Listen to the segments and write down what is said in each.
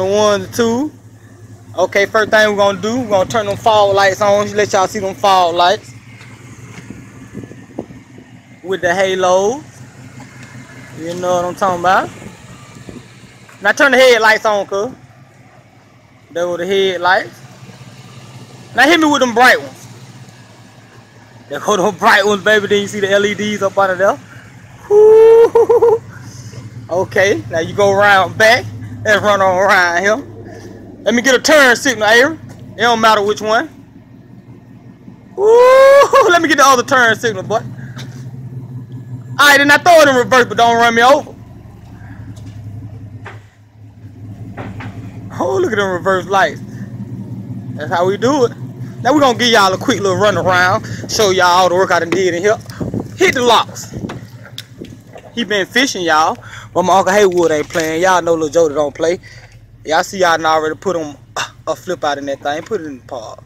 One, two. Okay, first thing we're gonna do, we're gonna turn them fog lights on. Let y'all see them fog lights. With the halo. You know what I'm talking about. Now turn the headlights on, cuz. There were the headlights. Now hit me with them bright ones. There go them bright ones, baby. Then you see the LEDs up under there. Woo. Okay, now you go around back and run on around here. Let me get a turn signal, Aaron. It don't matter which one. Woo! Let me get the other turn signal, boy. Alright, then I throw it in reverse, but don't run me over. Oh, look at them reverse lights. That's how we do it. Now we're gonna give y'all a quick little run around, show y'all all the work I done did in here. Hit the locks. He been fishing, y'all. But my Uncle Haywood ain't playing. Y'all know Lil Jody don't play. Y'all see y'all already put him uh, a flip out in that thing. Put it in the paw.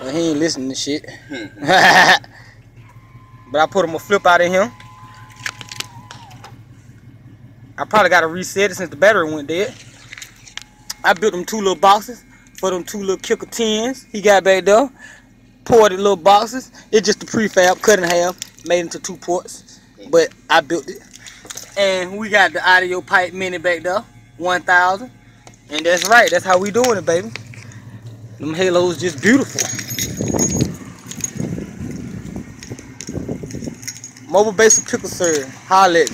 Well, he ain't listening to shit. but I put him a flip out in him. I probably got to reset it since the battery went dead. I built them two little boxes for them two little kicker tins he got back there. Poured the little boxes. It's just a prefab, cut in half, made into two ports. But I built it. And we got the audio pipe mini back there, 1000. And that's right, that's how we doing it, baby. Them halos just beautiful. Mobile basic pickle syrup, holla.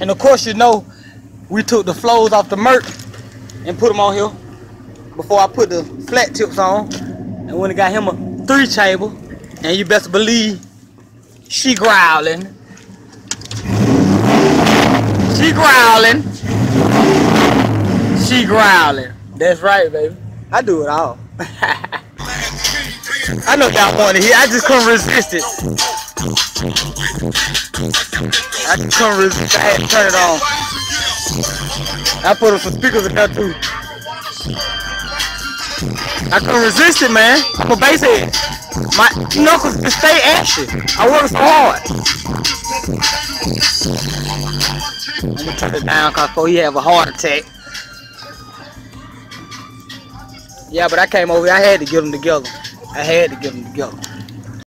And of course, you know, we took the flows off the Merc and put them on here before I put the flat tips on. And when I got him a three chamber, and you best believe she growling. She growling. She growling. That's right, baby. I do it all. I know y'all want to hear. I just couldn't resist it. I just couldn't resist. I had to turn it on. I put some speakers in there too. I couldn't resist it, man. I'm bass head. My knuckles can stay active. I work hard. Let me turn it down cause he have a heart attack. Yeah, but I came over. I had to get them together. I had to get them together.